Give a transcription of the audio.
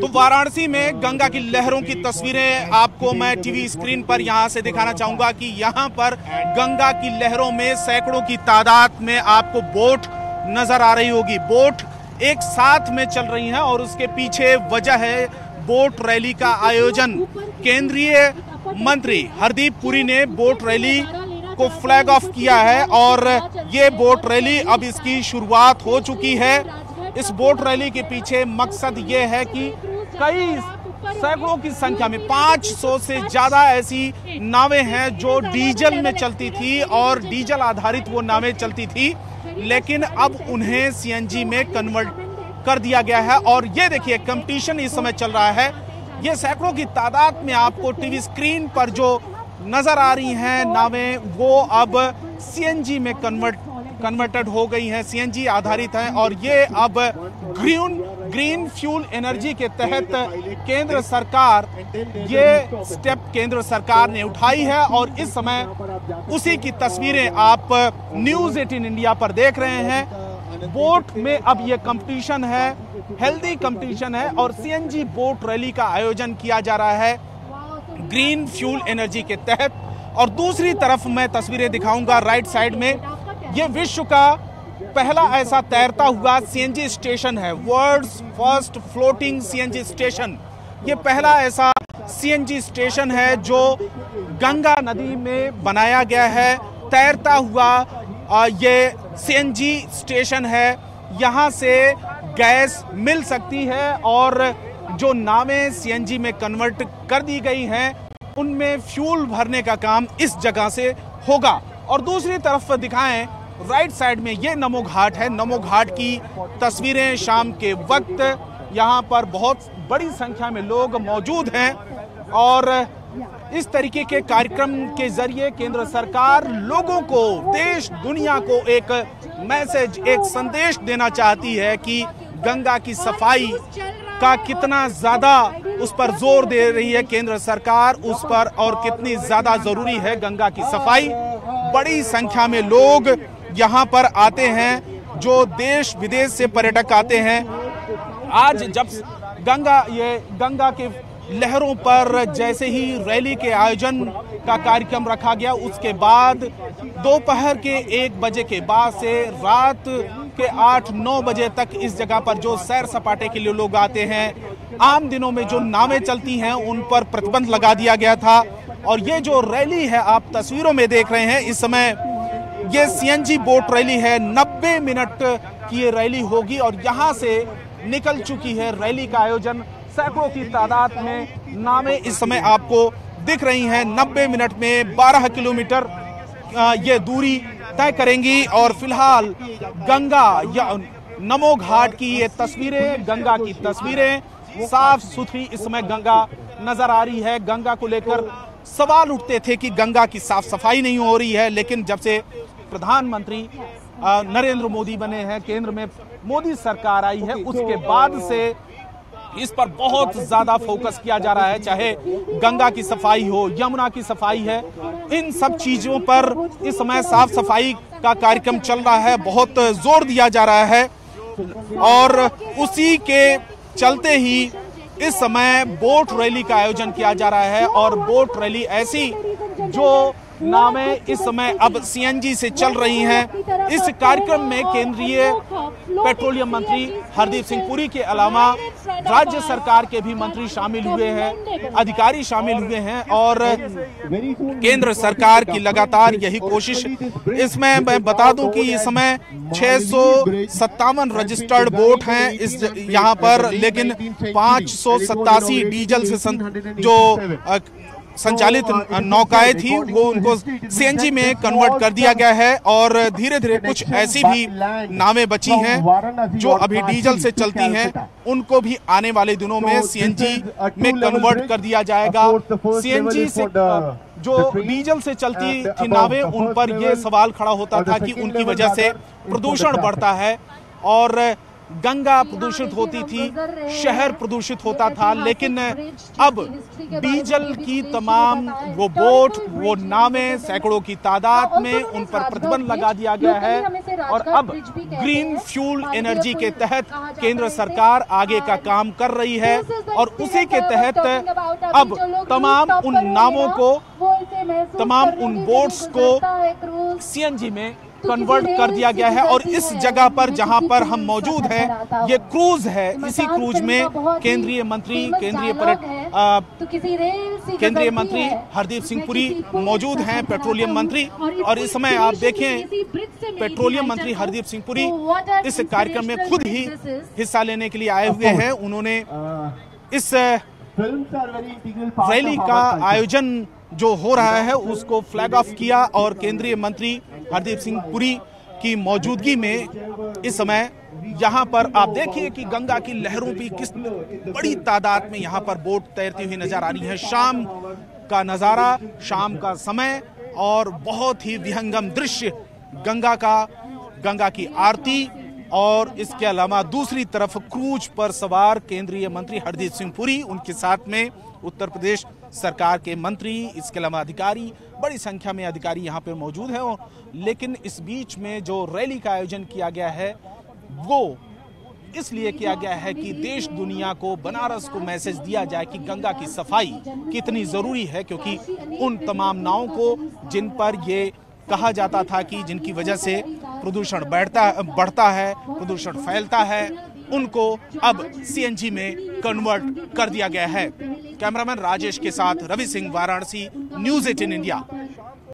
तो वाराणसी में गंगा की लहरों की तस्वीरें आपको मैं टीवी स्क्रीन पर यहाँ से दिखाना चाहूँगा कि यहाँ पर गंगा की लहरों में, सैकड़ों की तादाद में आपको बोट नज़र आ रही होगी। बोट एक साथ में चल रही हैं और उसके पीछे वजह है बोट रैली का आयोजन। केंद्रीय मंत्री हरदीप पुरी ने बोट रैली को फ्लैग ऑफ़ किया है और ये बोट रैली अब इसकी शुरुआत हो चुकी है। इस बोट रैली के पीछे मकसद ये है कि कई सैकड़ों की संख्या में 500 से ज़्यादा ऐसी नावें हैं जो डीजल में चलती थी और डीजल आधारित वो नावें चलती थी, लेकिन अब उन्हें सीएनजी में कन्वर्ट कर दिया गया है। और ये देखिए, कंपटीशन इस समय चल रहा है। ये सैकड़ों की तादाद में आपको टीवी स्क्रीन पर जो नज़र आ रही हैं नावें, वो अब सीएनजी में कन्वर्ट, कन्वर्टेड हो गई हैं, सीएनजी आधारित हैं। और ये अब ग्रीन ग्रीन फ्यूल एनर्जी के तहत केंद्र सरकार, ये स्टेप केंद्र सरकार ने उठाई है और इस समय उसी की तस्वीरें आप न्यूज़ 18 इंडिया पर देख रहे हैं। बोट में अब ये कंपटीशन है, हेल्दी कंपटीशन है और सीएनजी बोट रैली का आयोजन किया जा रहा है ग्रीन फ्यूल एनर्जी के तहत। और दूसरी तरफ़ मैं तस्वीरें दिखाऊँगा राइट साइड में। ये विश्व का पहला ऐसा तैरता हुआ सीएनजी स्टेशन है world's first floating CNG station ये पहला ऐसा सीएनजी स्टेशन है जो गंगा नदी में बनाया गया है। तैरता हुआ ये सीएनजी स्टेशन है। यहाँ से गैस मिल सकती है और जो नावें सीएनजी में कन्वर्ट कर दी गई हैं, उनमें फ्यूल भरने का काम इस जगह से होगा। और दूसरी तरफ़ दिखाएँ राइट साइड में ये नमो घाट है। नमो घाट की तस्वीरें शाम के वक्त, यहाँ पर बहुत बड़ी संख्या में लोग मौजूद हैं और इस तरीके के कार्यक्रम के ज़रिए केंद्र सरकार लोगों को, देश, दुनिया को एक मैसेज, एक संदेश देना चाहती है कि गंगा की सफ़ाई का कितना ज़्यादा उस पर ज़ोर दे रही है केंद्र सरकार, उस पर और कितनी ज़्यादा ज़रूरी है गंगा की सफ़ाई। बड़ी संख्या में लोग यहाँ पर आते हैं, जो देश विदेश से पर्यटक आते हैं। आज जब गंगा, ये गंगा के लहरों पर जैसे ही रैली के आयोजन का कार्यक्रम रखा गया, उसके बाद दोपहर के एक बजे के बाद से रात के आठ, नौ बजे तक इस जगह पर जो सैर सपाटे के लिए लोग आते हैं, आम दिनों में जो नावें चलती हैं, उन पर प्रतिबंध लगा दिया गया था। और ये जो रैली है, आप तस्वीरों में देख रहे हैं, इस समय ये सीएनजी बोट रैली है। 90 मिनट की ये रैली होगी और यहाँ से निकल चुकी है रैली का आयोजन। सैकड़ों की तादाद में नावें इस समय आपको दिख रही हैं। 90 मिनट में 12 किलोमीटर ये दूरी तय करेंगी और फ़िलहाल गंगा या नमो घाट की ये तस्वीरें, गंगा की तस्वीरें, साफ़ सुथरी इस समय गंगा नज़र आ रही है। गंगा को लेकर सवाल उठते थे कि गंगा की साफ़ सफ़ाई नहीं हो रही है, लेकिन जब से प्रधानमंत्री नरेंद्र मोदी बने हैं केंद्र में मोदी सरकार आई है उसके बाद से इस पर बहुत ज़्यादा फोकस किया जा रहा है चाहे गंगा की सफ़ाई हो यमुना की सफ़ाई है इन सब चीज़ों पर इस समय साफ़ सफ़ाई का कार्यक्रम चल रहा है बहुत ज़ोर दिया जा रहा है और उसी के चलते ही इस समय बोट रैली का आयोजन किया जा रहा है और बोट रैली ऐसी जो नावें इस समय अब सीएनजी से चल रही हैं। इस कार्यक्रम में केंद्रीय पेट्रोलियम मंत्री हरदीप सिंह पुरी के अलावा राज्य सरकार के भी मंत्री शामिल हुए हैं, अधिकारी शामिल हुए हैं और केंद्र सरकार की लगातार यही कोशिश। इसमें मैं बता दूँ कि इस समय छह रजिस्टर्ड बोट हैं इस यहाँ पर, लेकिन पाँच डीजल से जो संचालित नौकाएँ थी वो उनको सीएनजी में कन्वर्ट कर दिया गया है और धीरे धीरे कुछ ऐसी भी नावें बची हैं जो अभी डीजल से चलती हैं। उनको भी आने वाले दिनों में सीएनजी में कन्वर्ट कर दिया जाएगा। सीएनजी से जो डीजल से चलती थी नावें उन पर यह सवाल खड़ा होता था कि उनकी वजह से प्रदूषण बढ़ता है। और गंगा प्रदूषित होती थी, शहर प्रदूषित होता था, लेकिन अब डीजल की तमाम वो बोट, वो नावें सैकड़ों की तादाद में उन पर प्रतिबंध लगा दिया गया है। और अब ग्रीन फ्यूल एनर्जी के तहत केंद्र सरकार आगे का काम कर रही है और उसी के तहत अब तमाम उन नावों को, तमाम उन बोट्स को सीएनजी में कन्वर्ट कर दिया गया है और इस जगह पर जहाँ पर हम मौजूद हैं ये क्रूज है इसी क्रूज में केंद्रीय मंत्री केंद्रीय पर्यटन केंद्रीय मंत्री हरदीप सिंह पुरी मौजूद हैं पेट्रोलियम मंत्री। और इस समय आप देखें पेट्रोलियम मंत्री हरदीप सिंह पुरी इस कार्यक्रम में खुद ही हिस्सा लेने के लिए आए हुए हैं। उन्होंने इस रैली का आयोजन जो हो रहा है उसको फ्लैग ऑफ़ किया और केंद्रीय मंत्री हरदीप सिंह पुरी की मौजूदगी में इस समय यहाँ पर आप देखिए कि गंगा की लहरों की किस बड़ी तादाद में यहाँ पर बोट तैरती हुई नज़र आ रही है। शाम का नज़ारा, शाम का समय और बहुत ही विहंगम दृश्य गंगा का, गंगा की आरती। और इसके अलावा दूसरी तरफ़ क्रूज पर सवार केंद्रीय मंत्री हरदीप सिंह पुरी, उनके साथ में उत्तर प्रदेश सरकार के मंत्री, इसके अलावा अधिकारी, बड़ी संख्या में अधिकारी यहाँ पे मौजूद हैं। लेकिन इस बीच में जो रैली का आयोजन किया गया है, वो इसलिए किया गया है कि देश दुनिया को बनारस को मैसेज दिया जाए कि गंगा की सफ़ाई कितनी ज़रूरी है, क्योंकि उन तमाम नावों को जिन पर ये कहा जाता था कि जिनकी वजह से प्रदूषण बैठता, बढ़ता है, प्रदूषण फैलता है, उनको अब सीएनजी में कन्वर्ट कर दिया गया है। कैमरामैन राजेश के साथ Ravi Singh, Varanasi news eighteen India